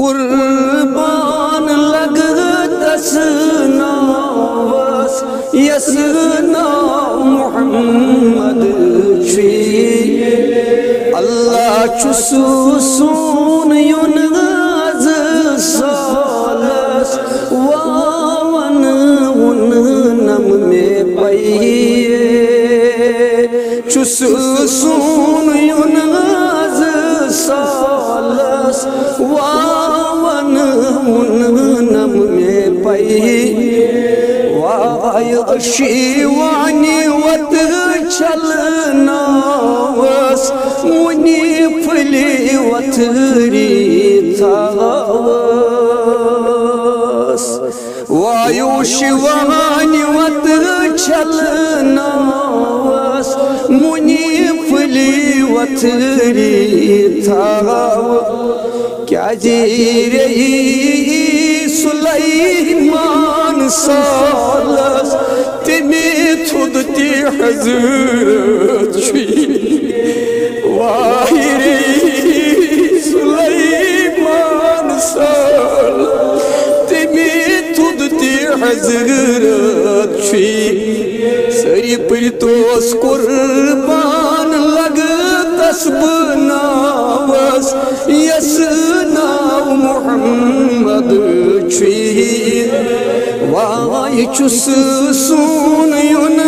قربان لگ دس ناوس یس ناو محمد چی اللہ چسو سون یون از سالس واون ون نم میں پیئے شيواني وت چلناوس ونی پلی وت ریتاوس وایو شیوانی وت چلناوس منی پلی وت ریتاو کیا جی رہی تمی حضرت چی واہری سلیمان سال تمی تھود تی حضرت چی سری پر توس قربان لگ تسب ناوس یس ناو محمد چی وای چس سون یون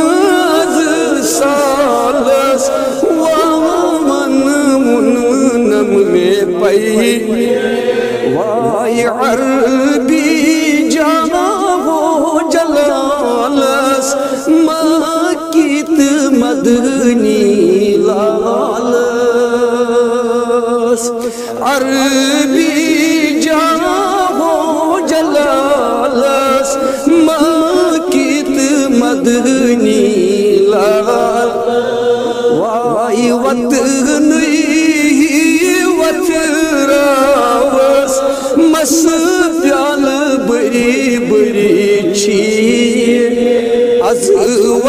میں پئی۔ وائی عربی جانا ہو جلالس مکیت مدنی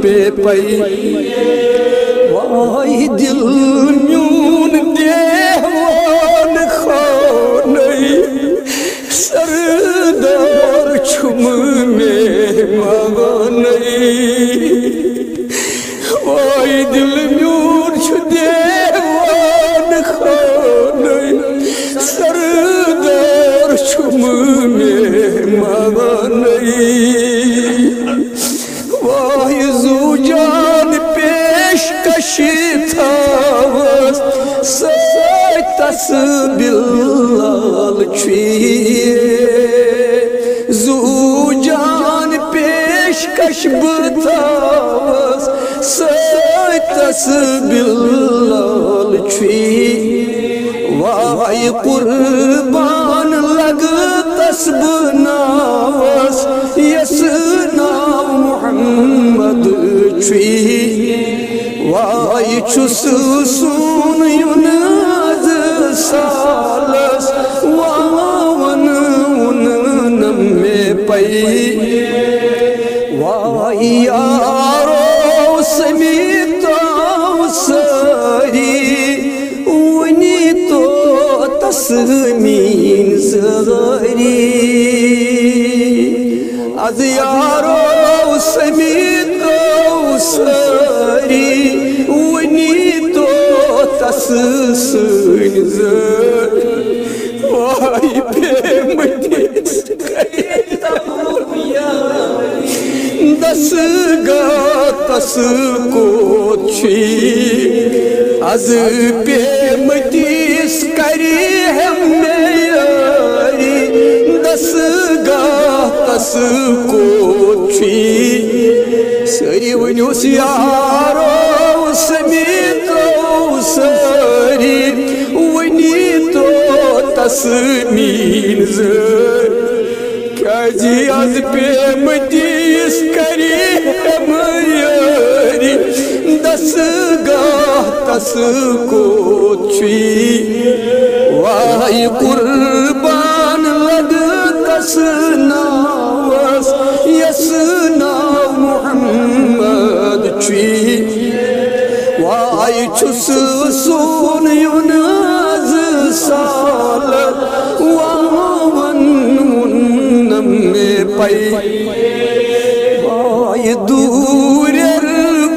نم پہ پئی وائی دل میون دیوان خانئی سردار چھم میں سائی تس بلال چویے زو جان پیش کش بتاوس سائی تس بلال چویے وائی قربان لگ تس بناوس یس ناو محمد چوی وائی چس زغری از یارو سمیتو سری ونی تو تسمین زغری وای پیمتیس دس گا تس کو چی از پیمتیس گا تس کو چی سری ونیوس یارو سمیتو سری ونی تو تس مین زر کیازی جی از پیمتیس کری ہمیاری دسگاہ تس کو چوی وائی قربان لگ تس چھس سون یون سال واون منم میں پائی وائی دور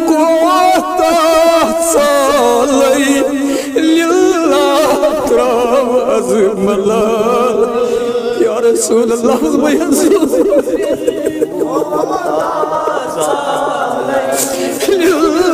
کوتا سالی للہ تراو از ملال یا رسول اللہ بیان Vay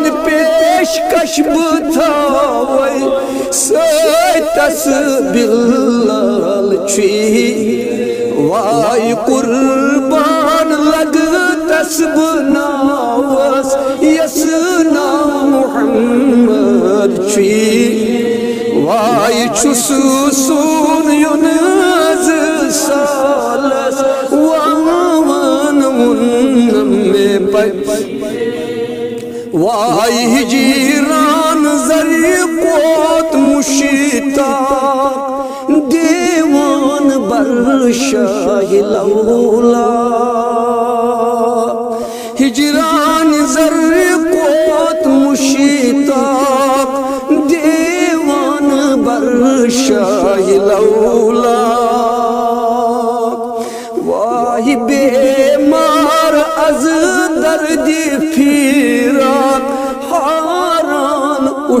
peşkaş bu tavay Saytası bilal çi. Vay kurban lagıtas bu navas Yasına Muhammed çi. Vay çususun آئی جی ران زری پوت مشتا دیوان برش لولا۔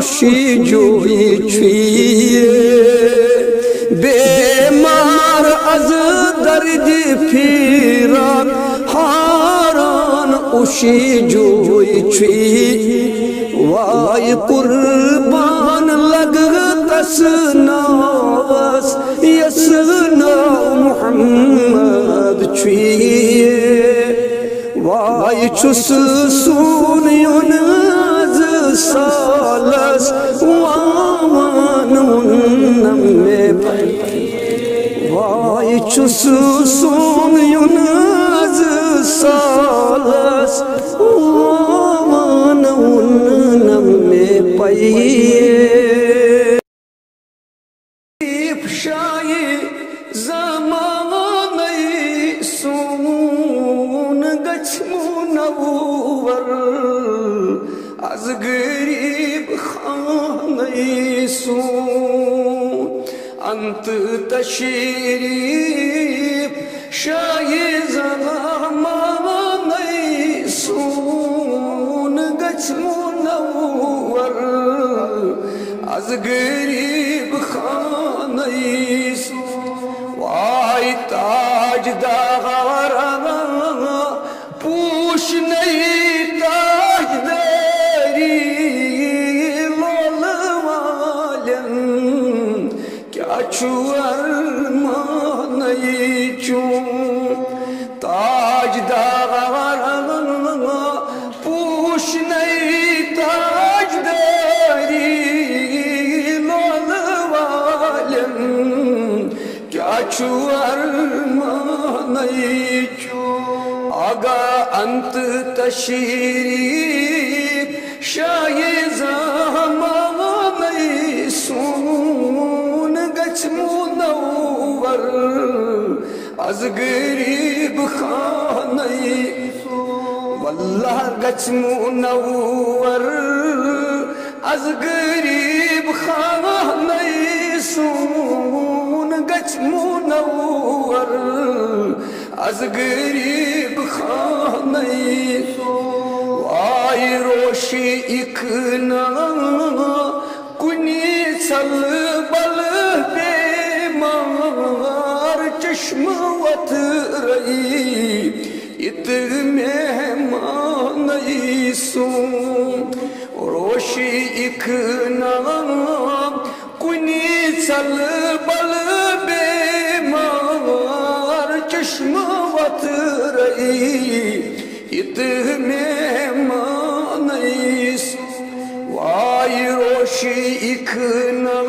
حاران اشی جوئی چھوئیے بیمار از درد پھیران حاران اشی جوئی چھوئی وائی قربان لگ تسناس یسنا محمد چھوئی وائی چھس وائی چھس سون یونز سالس وان منم میں پائیے شاہی زمانی سون گچھ منور از غریب خانی سون Antı taşırıp şahiz anamam ey sun gaç munavvar az garip khan ey sun vay tac dağar تشیری شای زما و میسون گچ منور از گریب خانه والله گچ منور از خاني خانه سون گچ منور از غریب خانائی آئی روشی اکنا کنی چل بل بیمار چشم وت رئی ات مہمانئی سون روشی اکنا کنی چل بل İdmemanıyız Vay roşi ikna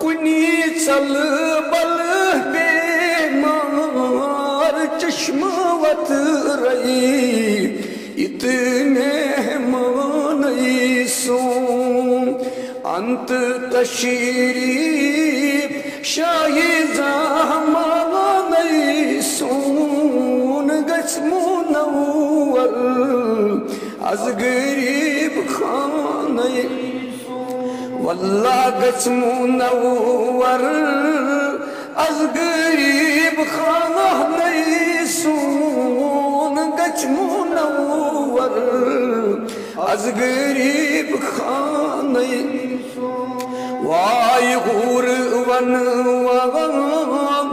Kuni çalı balı bemar. Çeşme vatırayı İdmemanıyız Antı taşirip Şahi كانت منور از قريب خاني والله كانت منور از قريب خاني سون كانت منور از قريب خاني واي غور ون وغرام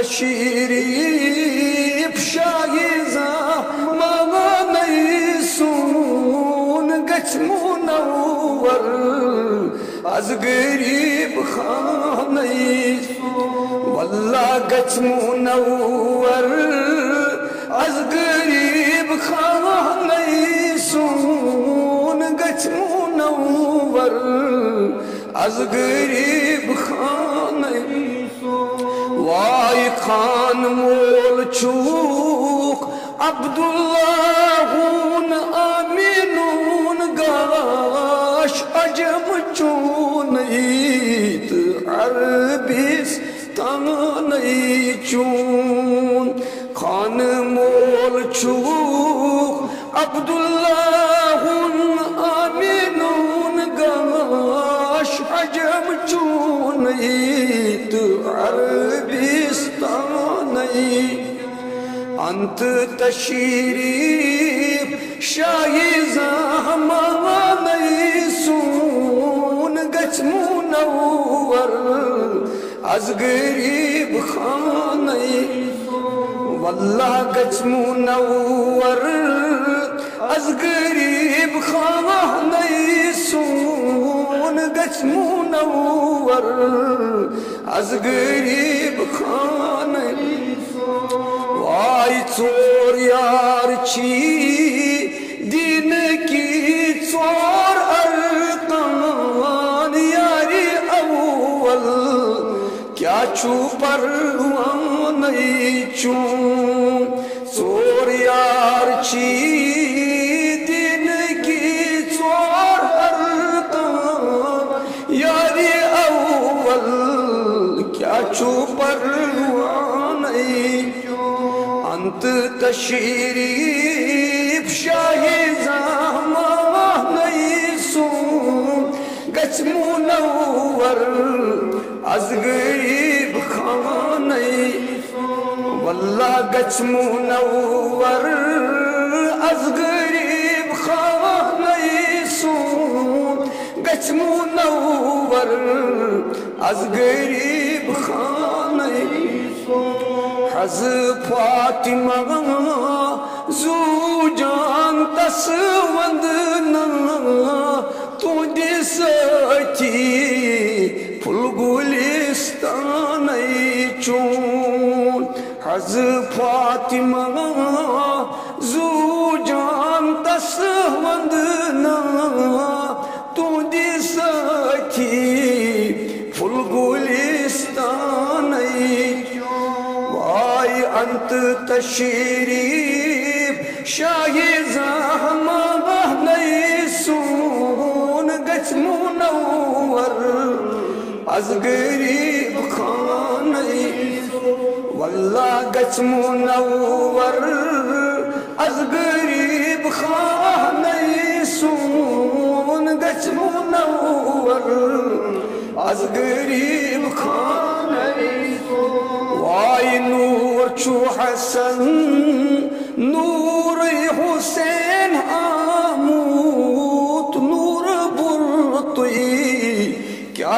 تشریف شاگیز ماما نیسون گچ منور از غریب خان واللہ گچھ منور، از غریب خانئی سون گچھ منور، از غریب خانئی وائی خان مول چوک، عبداللہ ہون آمینون، گاش عجم Kırbistan'ın için Hanım ol çubuk Abdullah'un aminun Gaş hacam çun İtü Arbistan'ın Antı teşrif Şahi zahmanı Sun gaçmun منور از غریب خانئی واللہ گچھ منور از غریب خانئی سون گچھ منور از غریب خانئی وائی ژور یار چی دین کی ژور کیا چھو پروانئی چون ژور یار چی دین کی ژور ارکان یاری اول کیا چھو پروانئی انت تشریف شاہی زمانئی سون گچھ منور از غریب خانئی واللہ گچھ منور از غریب خانئی سون گچھ منور از غریب خانئی سون۔ حز فاطمہ زو جان تس وندنا تہندِ سۭتی پھُل گُلِستانَے چون حز فاطمہ زو جان تس وندنا تہندِ سۭتی پھُل گُلِستانَے وای انت تشریف شاہی زحمہ از غریب خانئی واللہ گچ منور از غریب خانئی سون گچ منور از غریب خانئی وای نور چھو حسن نور حسین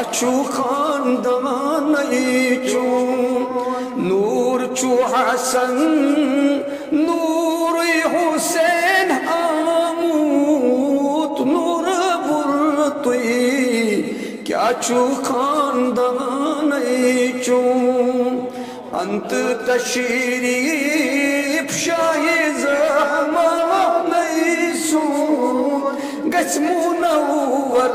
کیا چھو خاندان چون نور چھو حسن نور حسین آموت نور برطی کیا چھو خاندان چون انت تشریف شاہی زمان اسمه نور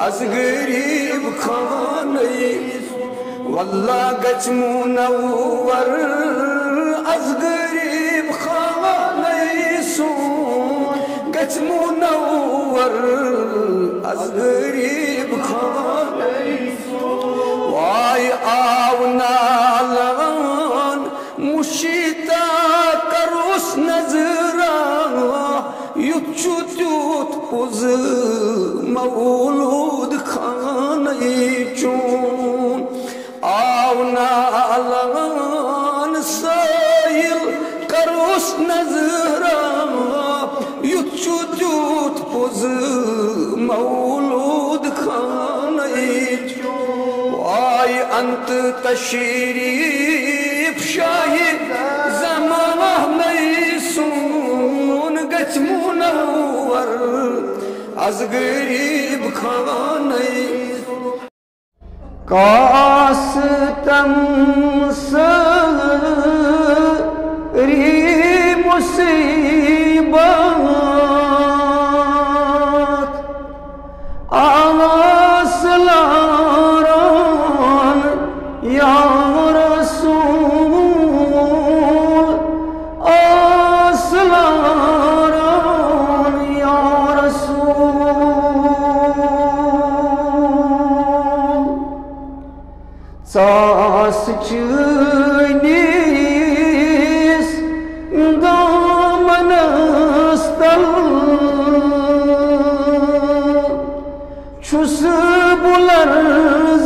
از غريب خاني والله قسمه نور از غريب خاني نور از غريب خاني واي آونا مولود خانی چون آو نالان سایل کروس نظران یوت چھو تیوت پوز مولود خانی چون وای انت تشریف شاہی زمانہ سون گچ منور از غریب خانی کاستم سری مصیبت yollarız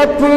சிறப்பு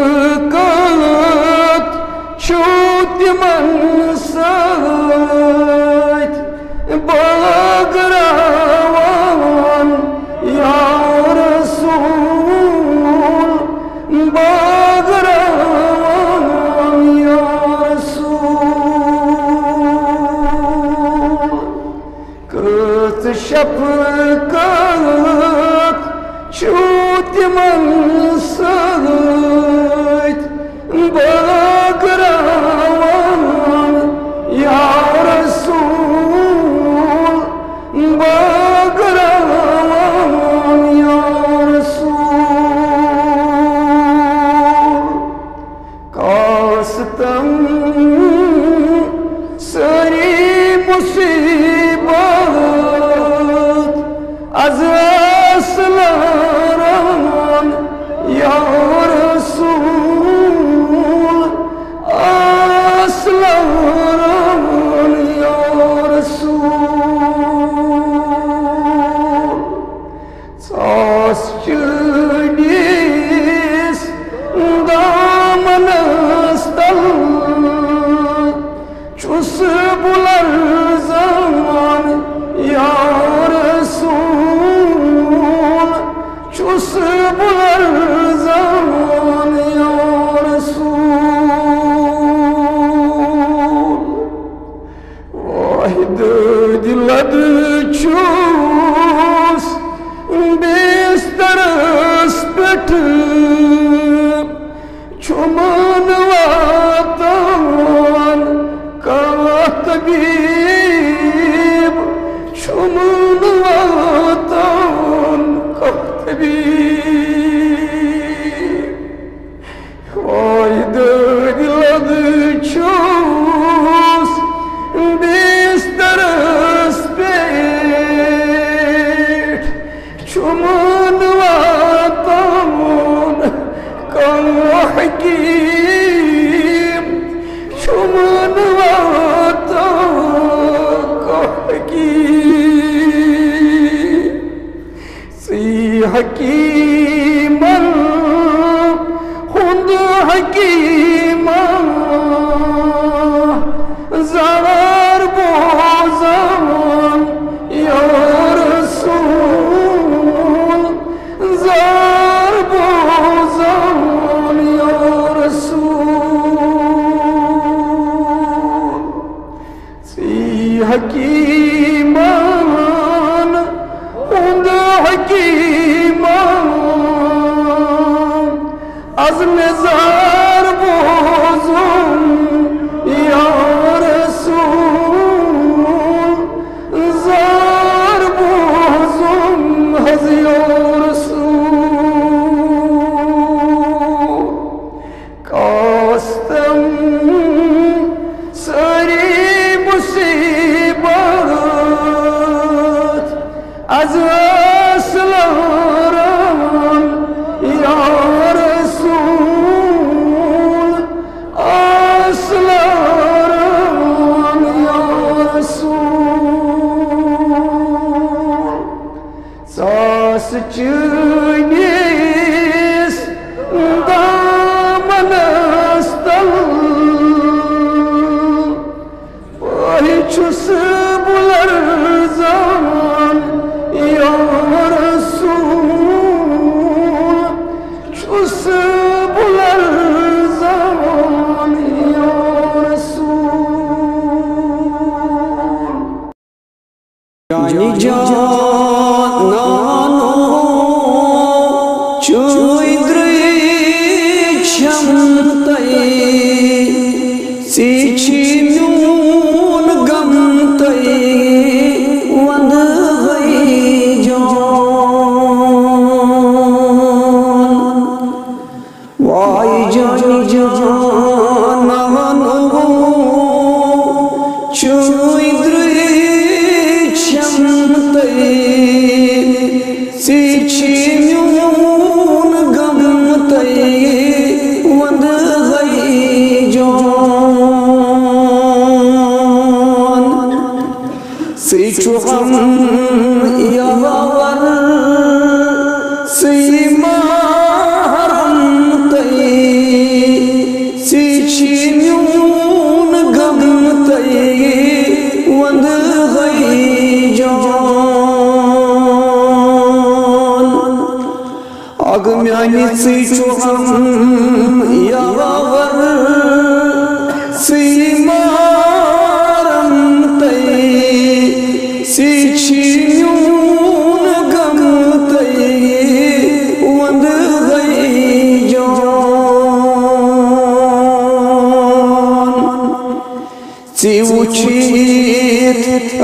aqui.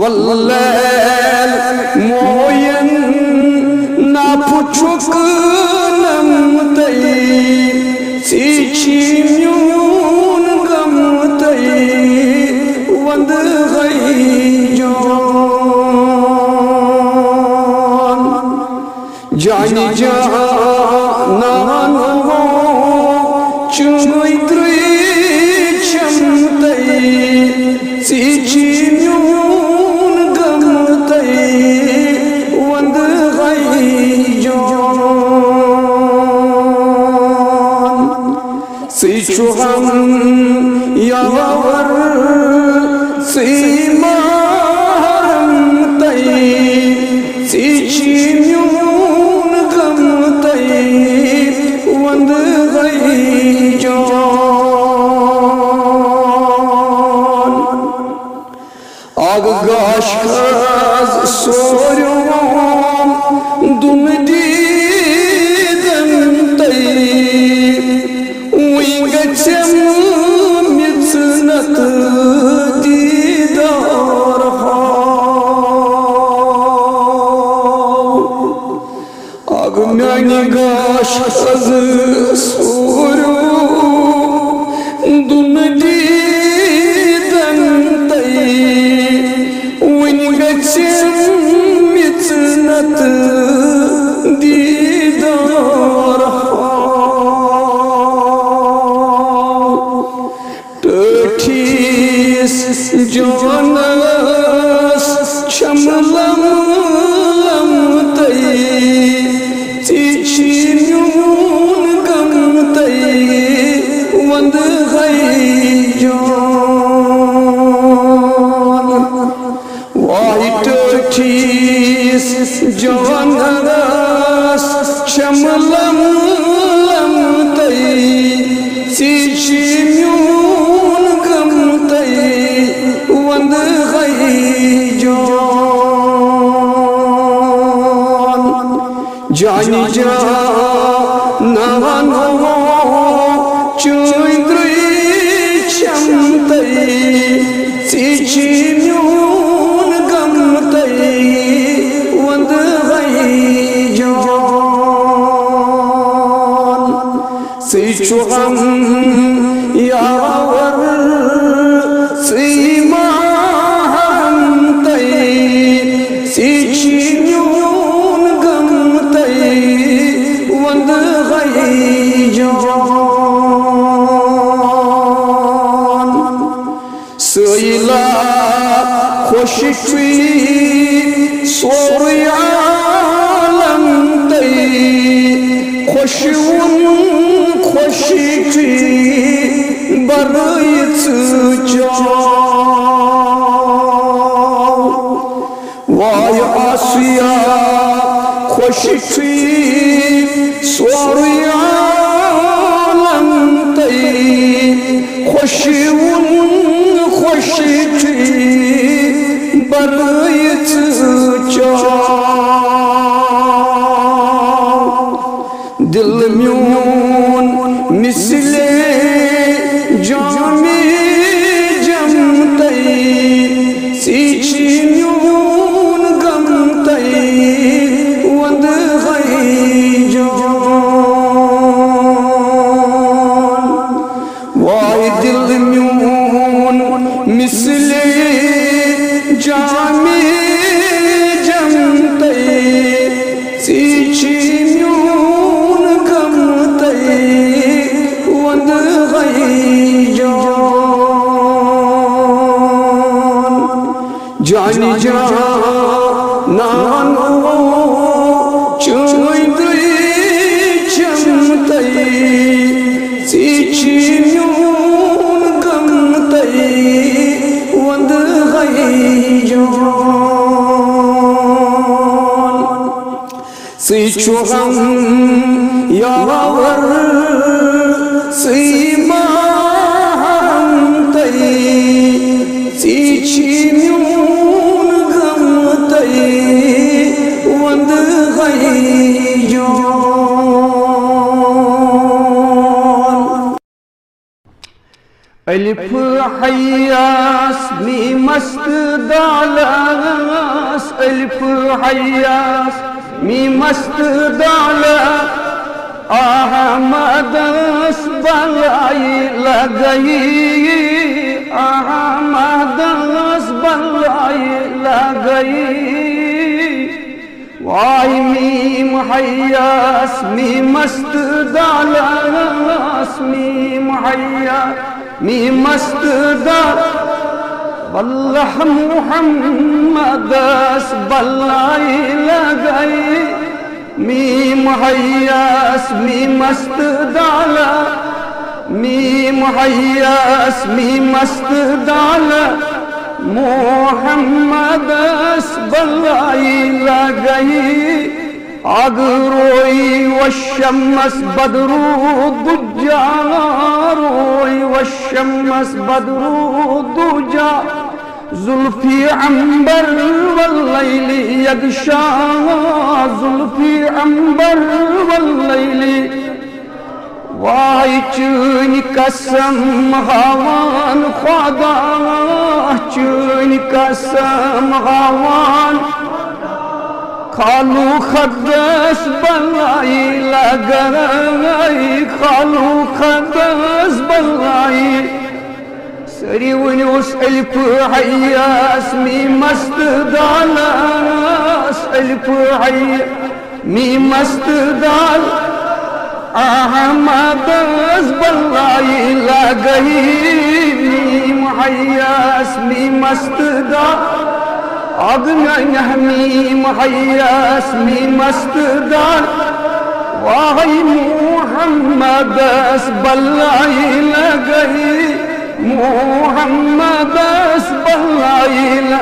وَلَّلْ مُوَيَّنْ نَابُچُكْنَمْ تَيْ سِيْچِمْيُونَ غَمْ تَيْ وَنْدْ غَيْجُونَ جَعْنِ جَعْ aşkı surum dun didan tay win gachin mitnat didar ha tötis jo 你进来。希望，可惜，你不知觉。முகம் யாவர் சீமாந்தை சீச்சிமியூன்கமத்தை வந்து கையோ ألف حياس مي مست دالاس ألف حياس می مست دالا احمد آه اس بلائی لگئی آه احمد اس بلائی لگئی۔ وای می محیاس می مست دالا اس می محیاس می مست دالا ضل محمد اس ضل عيلقي مي محياس مي مستدعلة مي محياس مي مستدعلة محمد اس ضل عيلقي عقروي والشمس بدر الضجاروي والشمس بدر دجا زلفي عنبر والليل يغشى. زلفي عنبر والليل. واي چون قسم هاوان خدا چون قسم هاوان خالو خدس بلای لگرای خالو خدس بلائی. ريوني واسألك اسمي مي مستدال اسألك وعياس مي مستدال آه ما دز بالله لا يلاقيني معياس مي مستدال أغنى يهمي معياس مي مستدال وهي محمد اسبل عيلقيني غيب محمد اسبلايل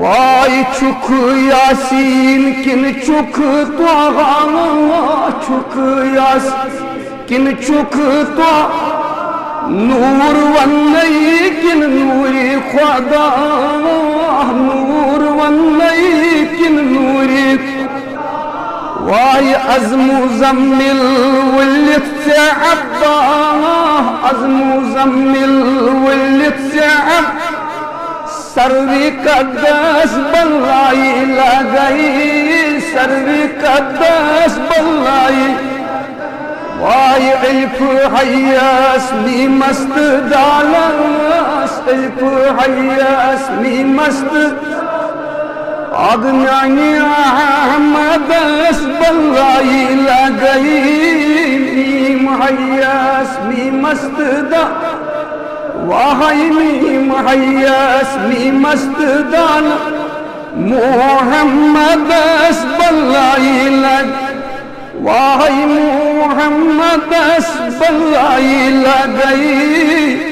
واي çuk yasin kin çuk tuğa çuk yas kin çuk tuğa نور والليكن نوري خدا نور والليكن نوري واي أزم وزمل واللي تعب أزم وزمل واللي تعب سري قداس بالله لغي سري قداس بالله. واي عيف حياسني مست دالاس. عيف حياسني مست عظم يعني احمد اسم الراي محمد اسم الله لك وهي محمد اسم الله لك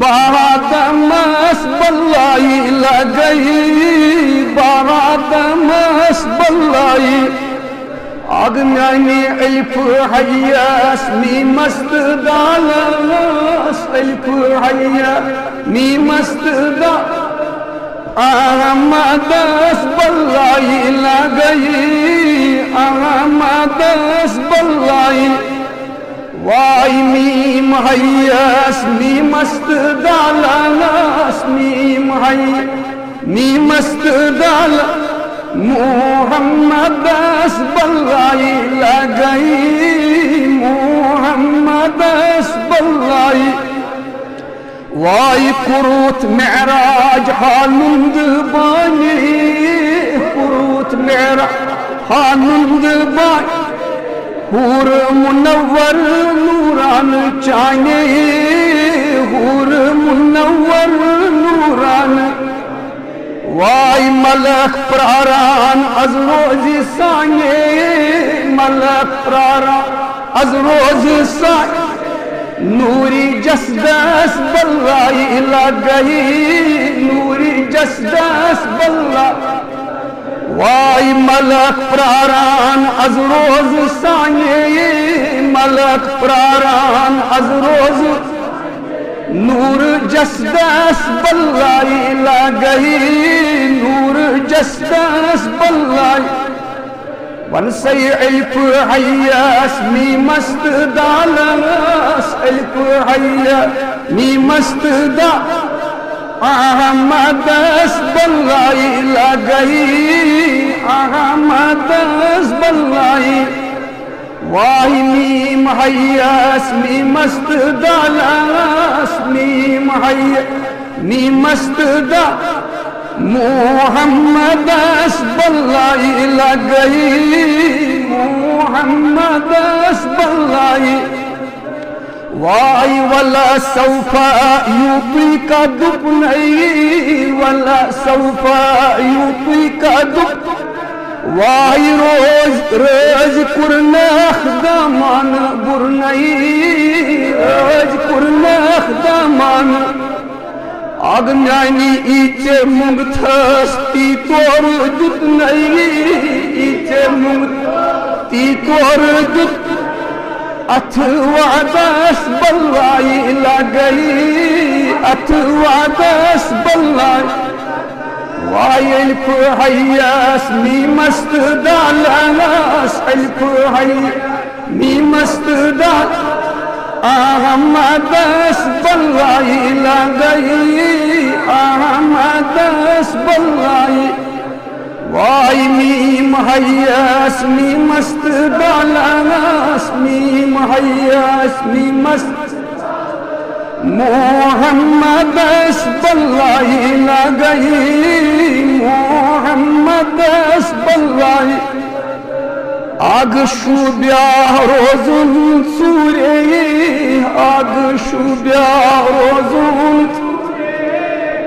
بعد مسب الله بارات مس مسب الله أغناني ألف حياس مي مست دالاس. ألف حياس مي مست دالاس أغمد اسب الله لدي أغمد اسب الله وعيني مهياسني مستد على ناسني مهي ني مستد على محمد اسبل لقي محمد اسبل واي كروت معراج حالون دباني كروت معراج حالون دباني حور منور نوران چانے، حور منور نوران۔ وائی ملک پراران، از روز سانے۔ ملک پراران، از روز سانے۔ نوری جسدس بلائی لگئی، نوری جسدس بلائی واي ملك پراران از روز ساني ملك پراران از روز نور جسدس بلاي لگئی، نور جسدس بلاي ونسي الف حيا اسمي مست دالس الف حيا مي مست دالس۔ احمد اسب الله لگئی احمد اسب الله واهمي محيا اسمي مست دالا اسمي محيا مي مست دا محمد اسب الله لگئی محمد اسب الله واي ولا سوف يعطيك دبني ولا سوف يعطيك دب واي روز روز كرنا خدمان برني روز كرنا خدمان اغناني ايچه مغتس تي تور دتني ايچه مغتس تي تور أتوعى بس بالله يلاقي أتوعى بس بالله هيا كهياس مي مستدال ناس. هيا مي مستدال آه أحمد بس بالله يلاقي آه أحمد بس بالله واي ميم هياس ميم مست ناس ميم هياس ميم مست محمد اسب الله لقي محمد اسب الله آگ شو بیا روزن سوری آگ شو بیا روزن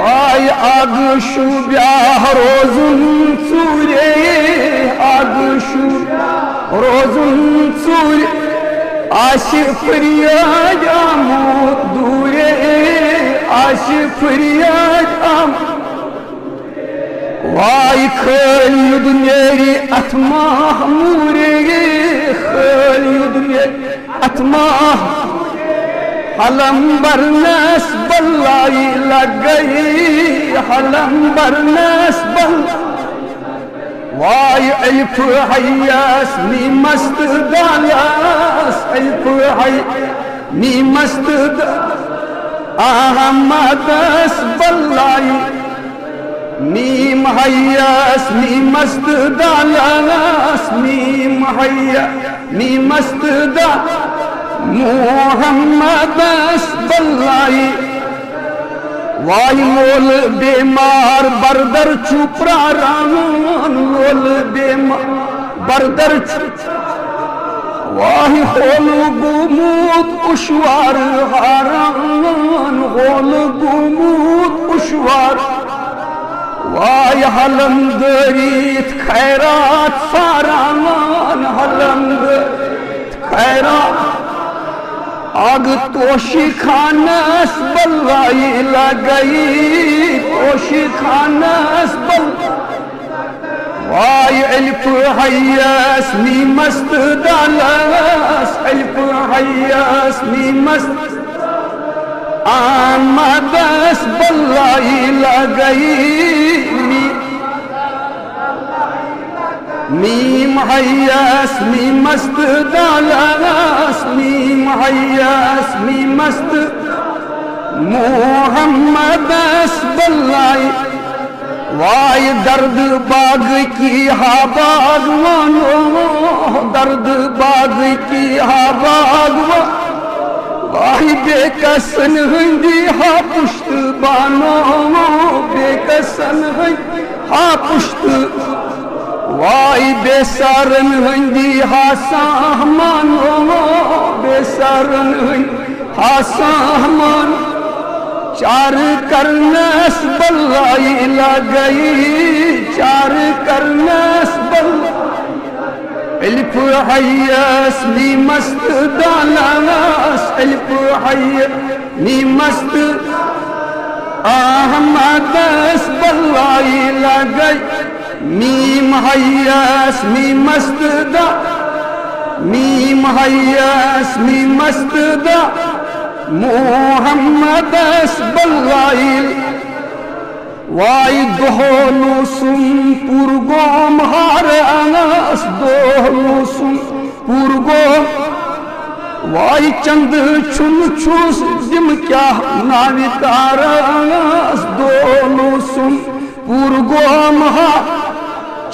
Vay adı şu bir rozun sure Adı şu rozun sure Aşık feryat amut dure Aşık amut واي خالد نيري أتماه موري خالد نيري أتماه حلم برناس بالله لقي حلم برناس بل واي ألف حياس مي مستدالاس ألف حي مي مستدالاس أحمد بالله ميم هياس ميم مستدع لاس ميم هيا ميم مستدع محمد بالله واي مول بیمار، بردر چوپرا رانون مول بیمار، بردر واي هول قمود اشوار هاران هول قمود اشوار واي هلم دريت خيرات فارمان هلم دريت خيرات آگ توشی خانس بلائی لگئی۔ توشی خانس، بل واي الف حياس مي مست دالاس الف حياس مي مست آمد بلائی لگئی۔ میم حیاس میم مست دالاس میم حیاس میم مست محمد اس بلائی۔ وائی درد باغ کی ہا باغ مانو درد باغ کی ہا باغ وائی بے کسن ہندی ہا پشت بانو بے کسن ہندی ہا پشت۔ وائی بے سارن ہندی ہا سامانو بے سارن ہندی ہا سامانو چار کرنس بلائی لگئی، چار کرنس بلائی الف حیاس می مست دالاس الف حیاس می مست. احمد اس بلائی لگئی. میم حیاس می مست دا. میم حیاس می مست دا. محمد اسب الله واي Vay doğulusun Burgom har anas doğulusun. Burgom Vay çandı çun çus dim kya navi anas doğulusun. Burgom har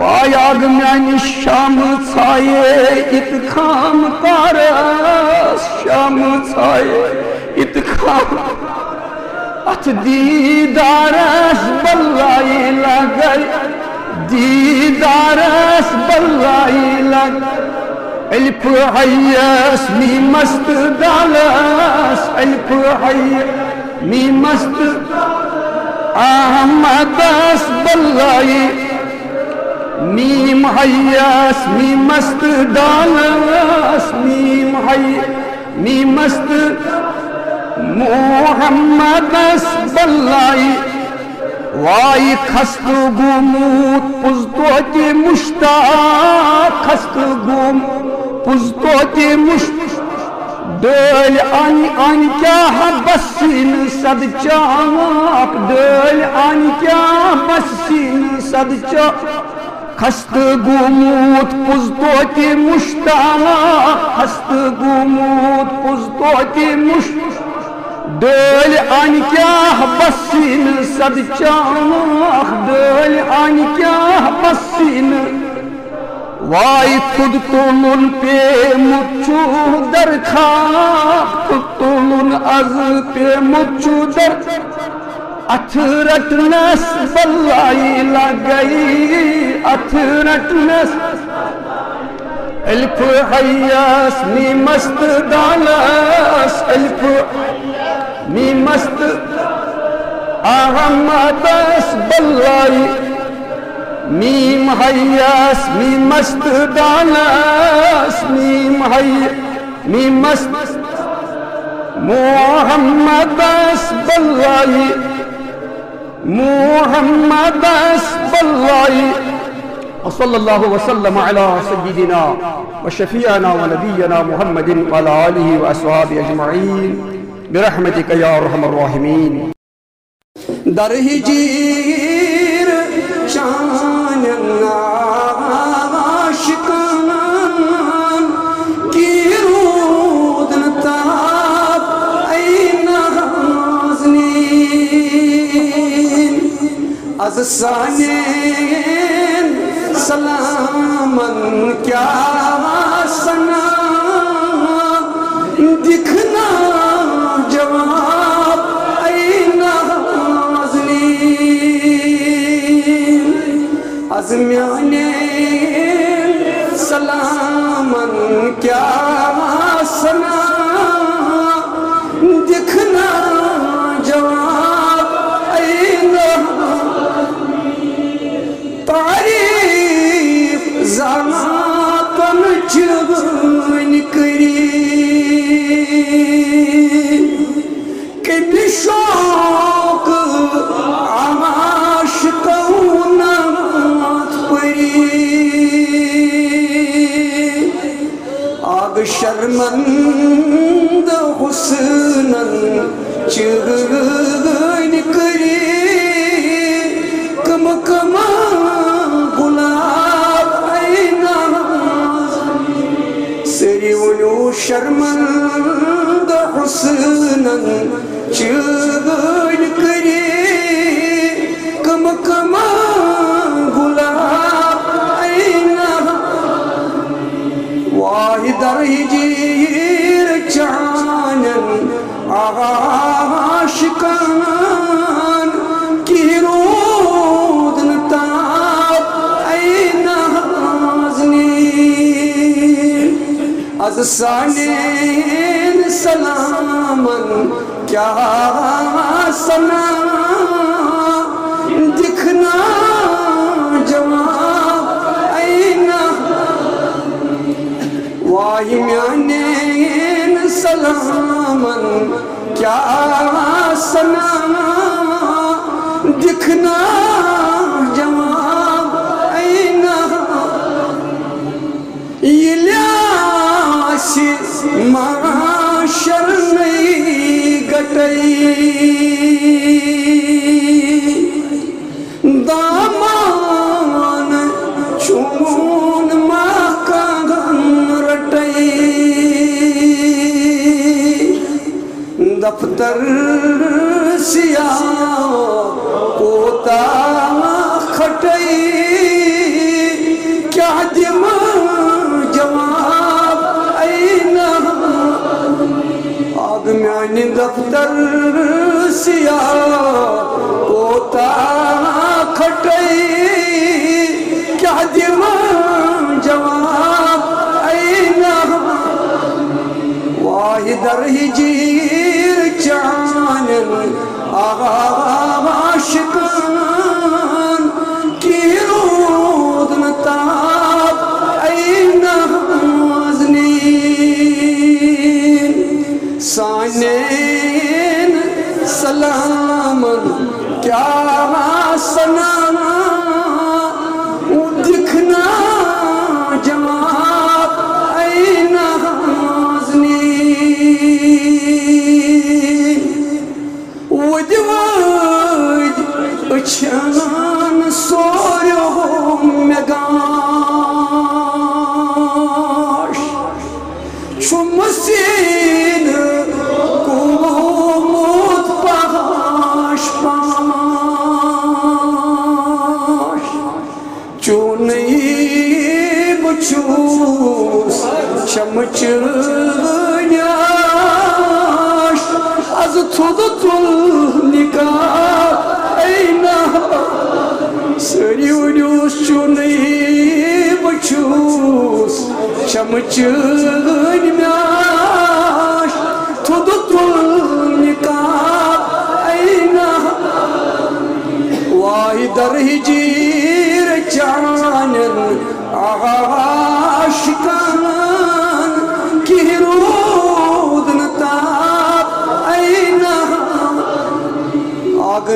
دم کیا ناوی وایاگ میانی شام ژھایے اتخام تارس شام ژھایے اتخام ات دیدارس بلائی لگئی دیدارس بلائی لگئی الف حیس می مست دالس الف حیس می مست احمدس بلائی میم حیس می مست دالس میم حیس می مست محمدس بلائی وائی خست گوموت پزتوتی مشتاق خست گوموت پزتوتی مشتاق دل آنی آنی کیا بسین صد چاک دل آنی کیا خست گوموت پزتوتی مشتاق خست گوموت پزتوتی مشتاق دل آن کیا بسین صد چاک دل آن کیا بسین۔ وائی خود تولن پہ مچو در خود تولن از پہ مچو در اتھرٹ نس بلائی لگئی اتھرٹ نس الف حیاس می مست دالس الف می مست احمدس بلائی میم حیاس می مست دالس میم حی می مست محمدس بلائی محمدس بلائی وصلى الله وسلم على سيدنا وشفيعنا ونبينا محمد وعلى آله وأصحابه أجمعين. برحمتك يا أرحم الراحمين. در هجیر شان عاشقان از سانین سلامن کیا سنا؟ دکھنا جواب ای نازنین از میانین سلامن کیا manda husnan chugni kari kam kama gulab aina seri ulu sharmanda husnan chugni از سانین سلامن کیا سنا؟ دکھنا جواب ای نازنین سلامن کیا سنا؟ دکھنا دفتر سیاہ کوتا کھٹئی، کیا دم جواب اینا؟ آگ میانی دفتر سیاہ کوتا کھٹئی، کیا دم جواب اینا؟ واحد Canım ağağa başı with with اچھان سوریو مگاش چھو مسین کومت پاش پاش چونی بچوس چمچ نیاش از تھود Çamıçın yaş. Tuduktun nikah ayna Vahidar hicir canın Aşkın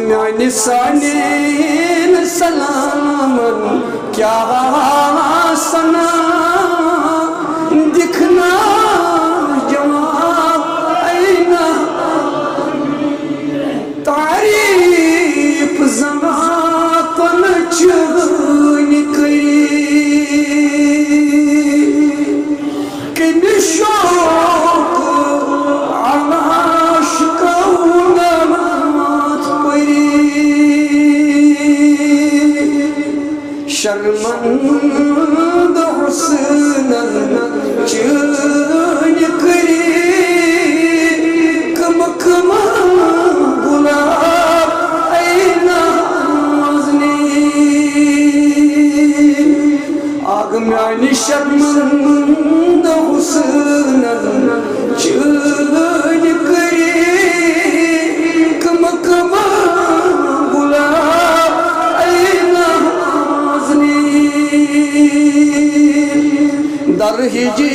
آگ میانی سانین سلامن کیا سنا میانی شرمند حسنن چون کری کم کم بلا اے نازنی در ہجی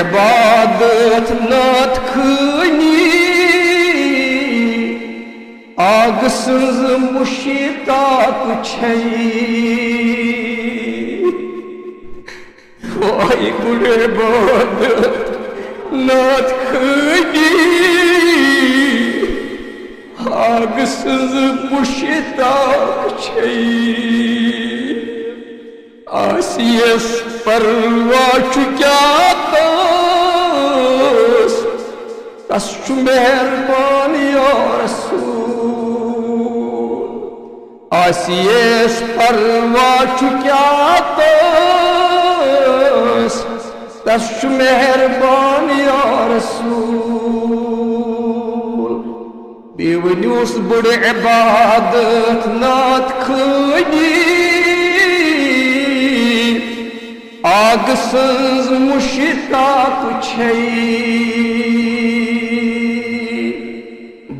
ዕባበት ናትክኒ ኣግስን ዝሙሽጣ ኩቸይ ዋይ ጉልዕባበት ናትክኒ ኣግስን ዝሙሽጣ ኩቸይ ኣስየስ خانی آگ سنز مشتاق چھئی آسیس پروا چکیا تاس تس چو مہربان یا رسول۔ آسیس پروا چکیا تاس تس چو مہربان یا رسول۔ بیونیوس بڑ عبادت نات خانی آگ سنز مشتاق چھئی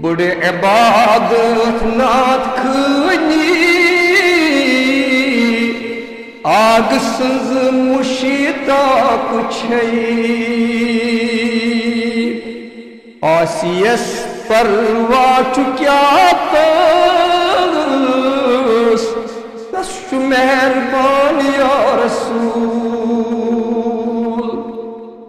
بڑ عبادت نات خانی آگ سنز مشتاق چھئی آسیس پروا چکیا تس تس مہربان یا رسول۔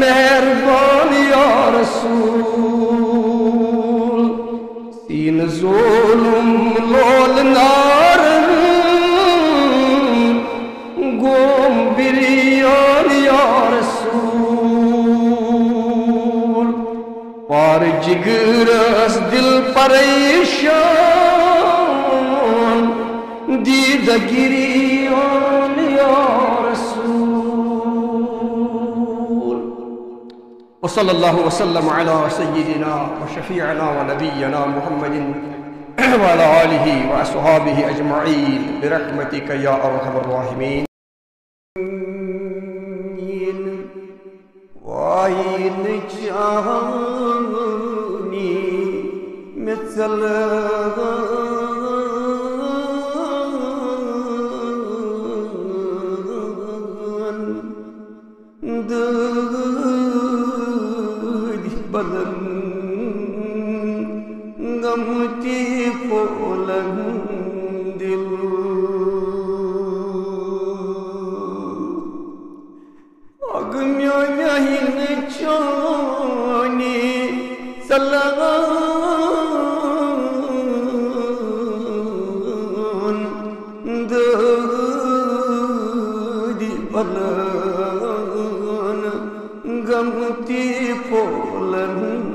mehrbani ya Resul. Din zulüm lol narın Gom biriyan ya Resul. Var cigırız dil pareyşan دید گریان یا رسول. وصلى الله وسلم على سيدنا وشفيعنا ونبينا محمد وعلى آله وأصحابه أجمعين. برحمتك يا أرحم الراحمين. واین چاہنی مثل I'm Sudamuti polam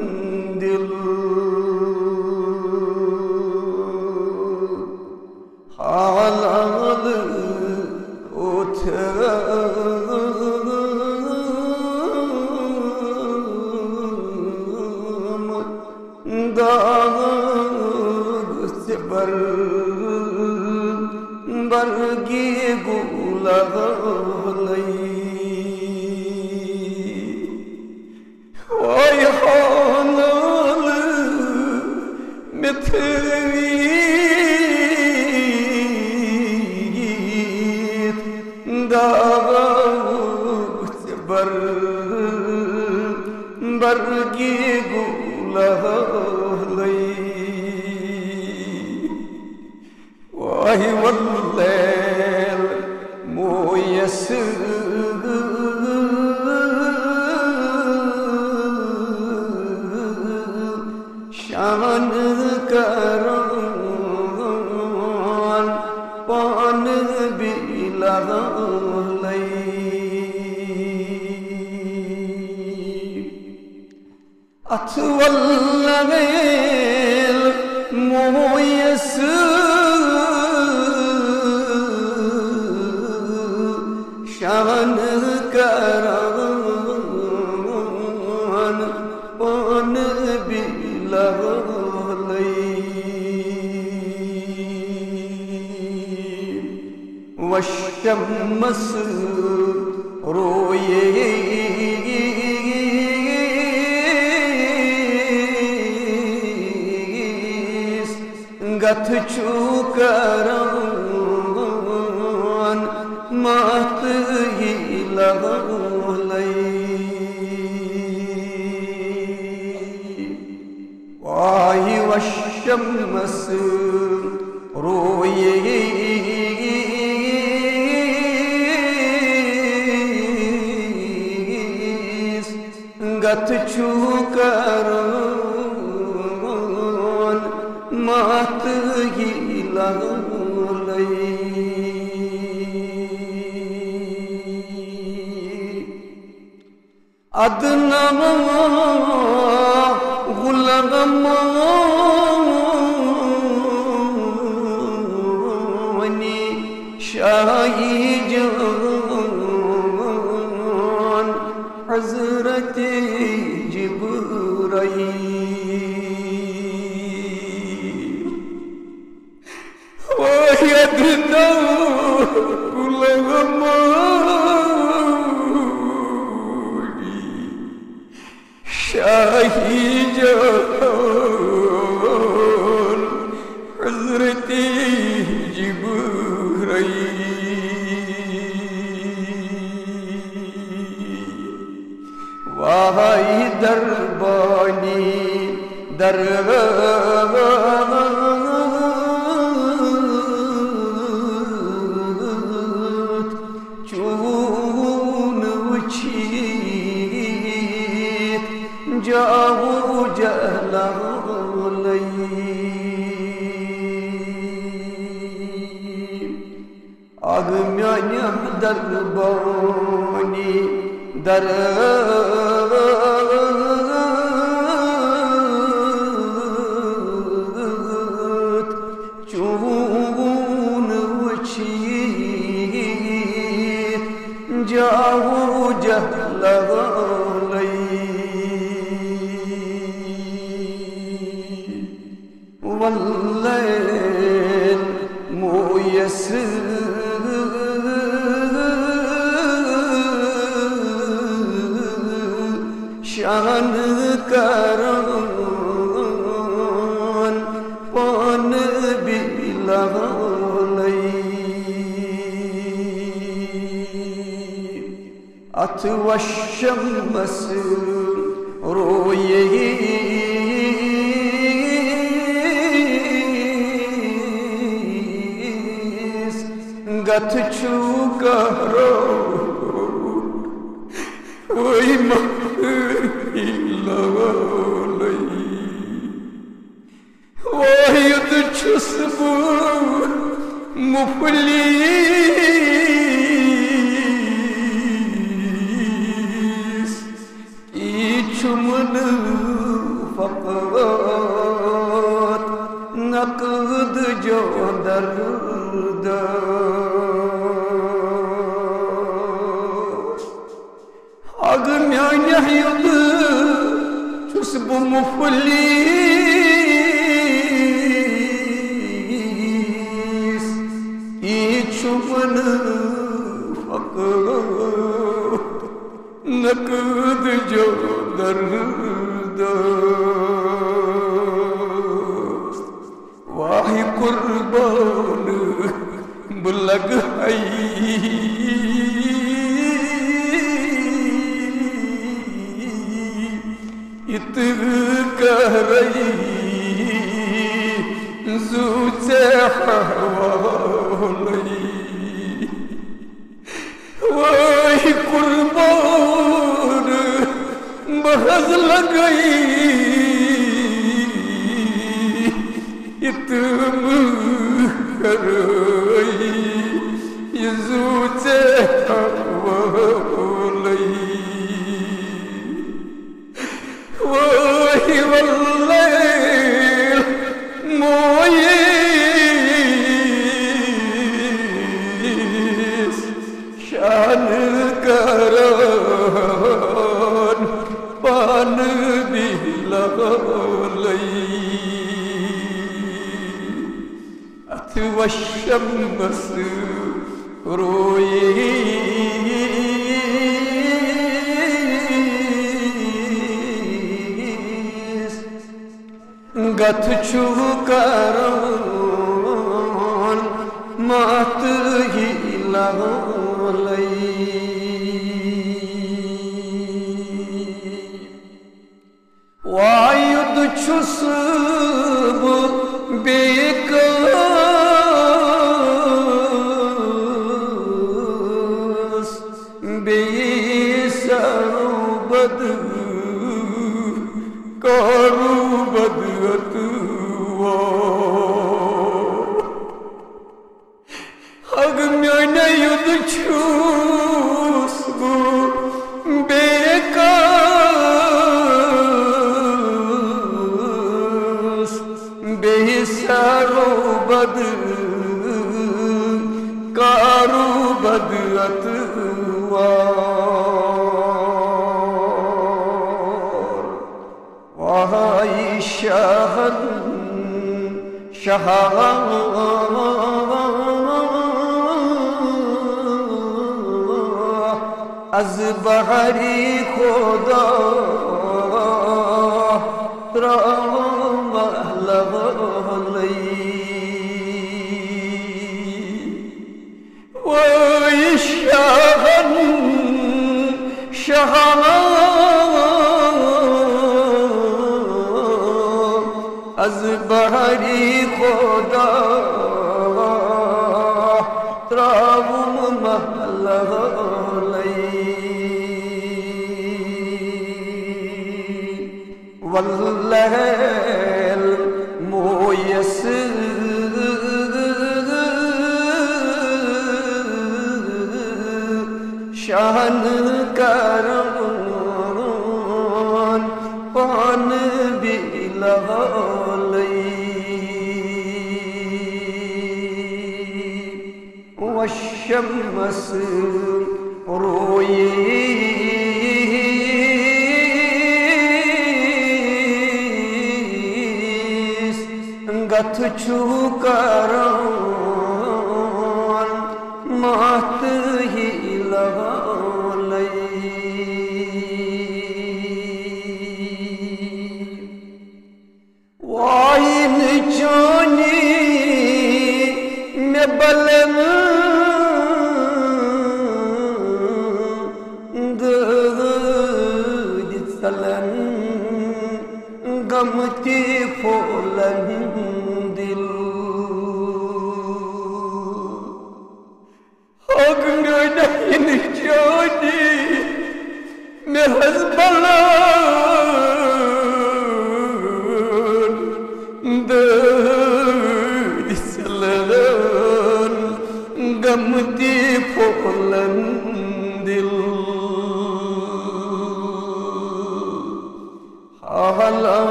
یزوچ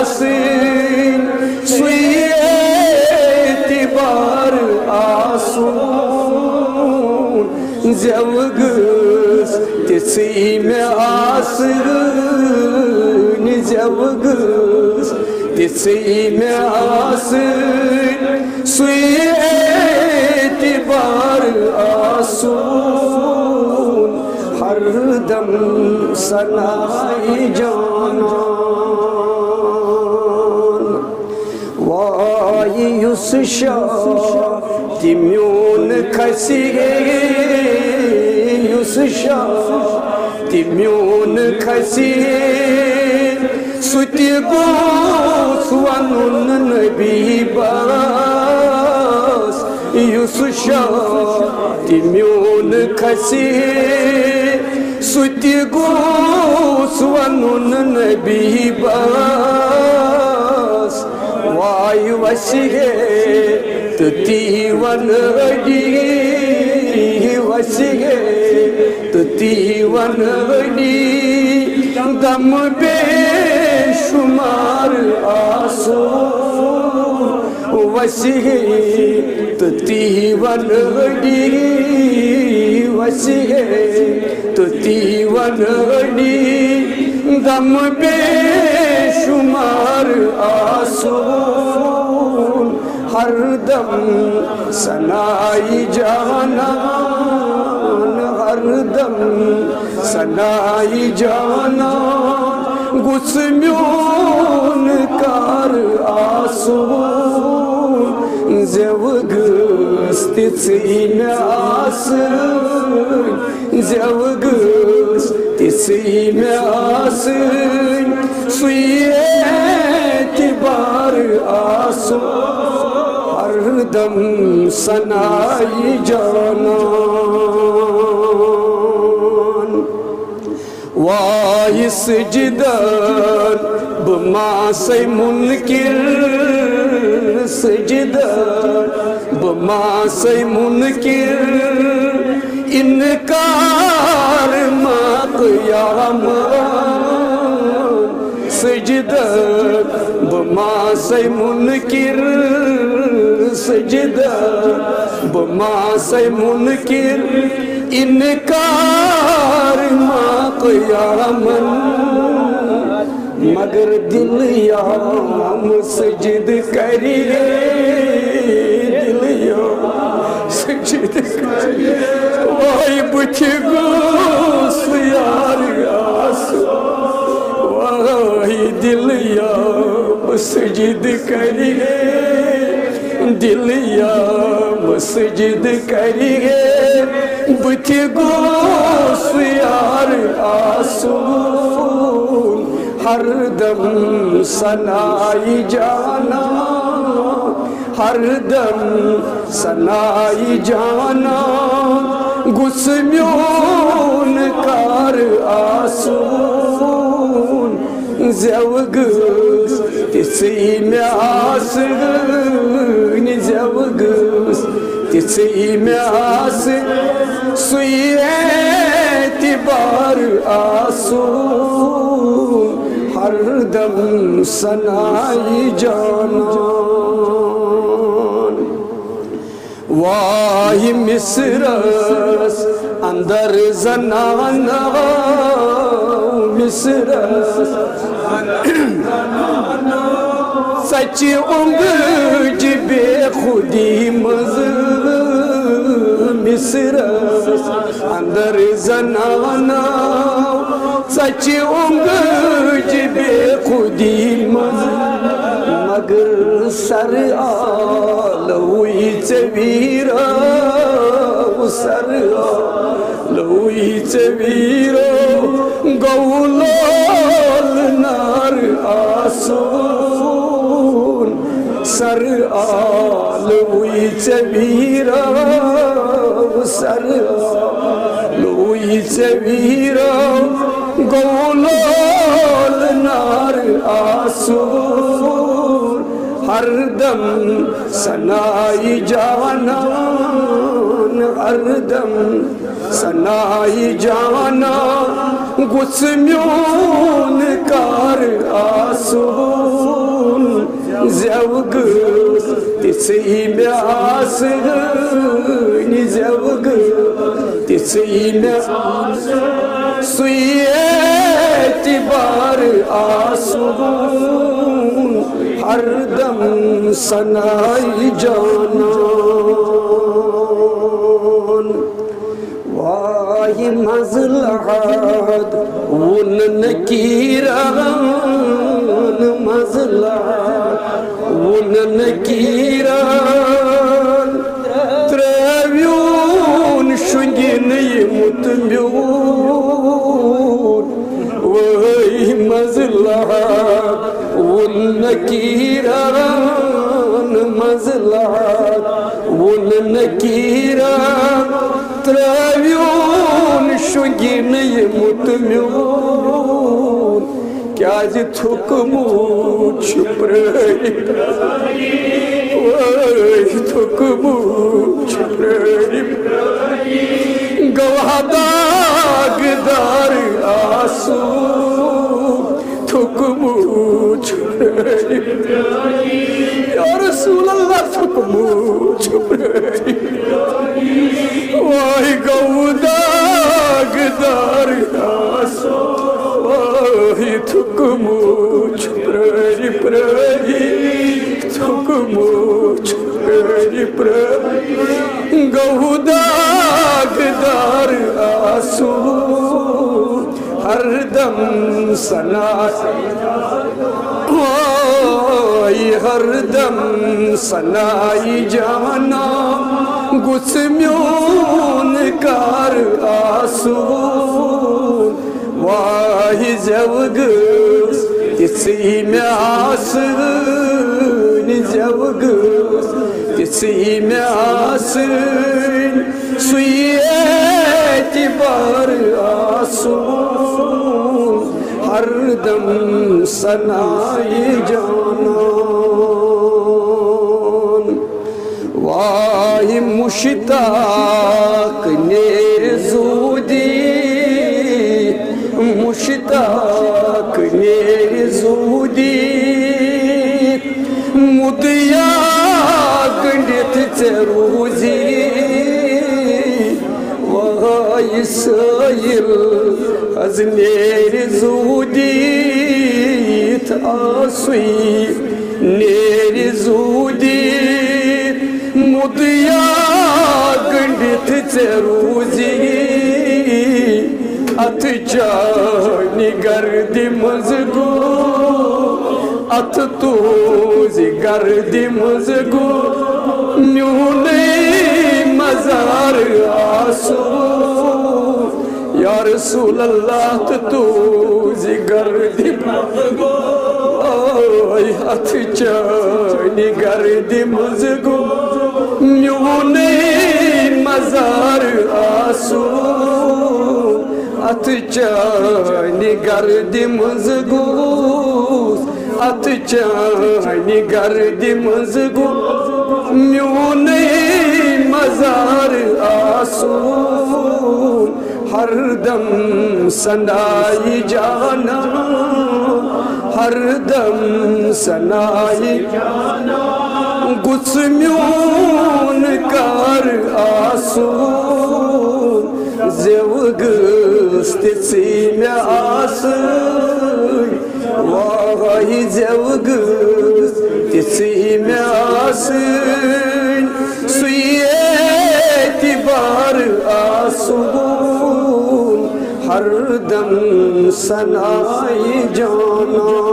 asil suyi itibar asun. Zevgüz tesime asın zevgüz tesime asın suyi itibar asun. Her dam sanayi can Yusuşa Dimyun kasi Yusuşa Dimyun kasi Suti bu suanun nebi baras Yusuşa Dimyun kasi Suti bu suanun nebi baras وائی وسیگے تتی ون اڈی وسیگے تتی ون اڈی دم بے شمار آسو وسیگے تتی ون اڈی وسیگے تتی ون اڈی دم بے شمار آسون، ہر دم سنائی جانا ہر دم سنائی جانا گسمیون کار آسون زوگس تسی میں آسن İsime asın Suyeti bar asu Hardam sanayi canan. Vay secdan Bımasay munkir. Secdan Bımasay munkir. منکر سجدان بما سی منکر بما سی منکر سجدان بما سی منکر انکار ما قیامن مگر دل یام سجد کریے Mescid-i Vay bu ki gus yar yasu Vay dil ya مسجد کریے دل یا مسجد کریے بچ گوس یار آسون ہر دم سنائی جانا hardem sanayi cana Gusmyon kar asun. Zevg tisime asın Zevg tisime asın Suyeti bar asun Hardem sanayi cana واہ مصرس اندر زنانا مصرس سچ انگج بے خودی مز مصرس اندر زنانا سچ انگج بے خودی مز مگر سر آلوی تبیرا و سر آلوی تبیرا گولال نار آسون۔ سر آلوی تبیرا و سر آلوی تبیرا گولال نار آسون۔ ہر دم سنائی جانا ہر دم سنائی جانا گسمیون کار آسون، زیوگ تسی میاس زیوگ تسی میاس سوی اعتبار آسون. her dem sana ey canan Vay mazlat un nekiran mazlat un nekiran Trevyun şungini mutmyun Vay mazlat نکیران مزلحات ون نکیران تراویون شنگین یمتمیون کیازِ تھوکمو چھپرائی وای تھوکمو چھپرائی گواہ داغ چھپرائی یا رسول اللہ تھوکمو چھپرائی وای گواہ داغ دار آسو وای تھوکمو چھپرائی پرائی تھوکمو چھپرائی پرائی گواہ ہر دم سنا۔ ہر دم سنائی جانا۔ گسمیون کار آسون۔ وائی زوگس تسی میاس زوگس تسی میاس سوی اعتبار آسون۔ ہر دم سنائی جانا۔ وائی مشتاق نیر زودی، مشتاق نیر زودی۔ مدیا گنڈت چروزی وائی سائل از نیر آسوی نیر زودیت مدیا گنڈت چروزی، ات جانی گرد مزگو، ات تو زی گرد مزگو نیونے مزار آسو۔ یا رسول اللہ تو زی گرد مزگو آئی ہاتھ چانی گرد مزگو۔ نیونے مزار آسو ات چانی گرد مزگوس ات چانی گرد مزگو۔ میونے مزار آسون ہر دم سنائی جانا ہر دم سنائی جانا گس میون کر آسون زیو گس قدم سنائی جانا